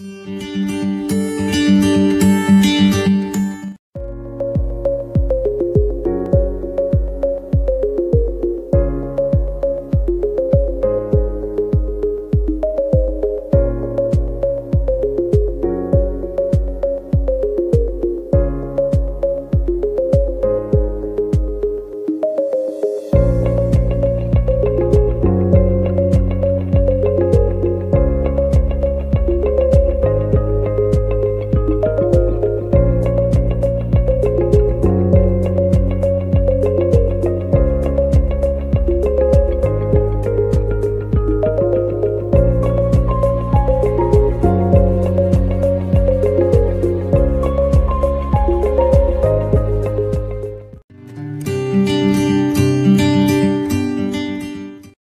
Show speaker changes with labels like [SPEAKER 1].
[SPEAKER 1] Música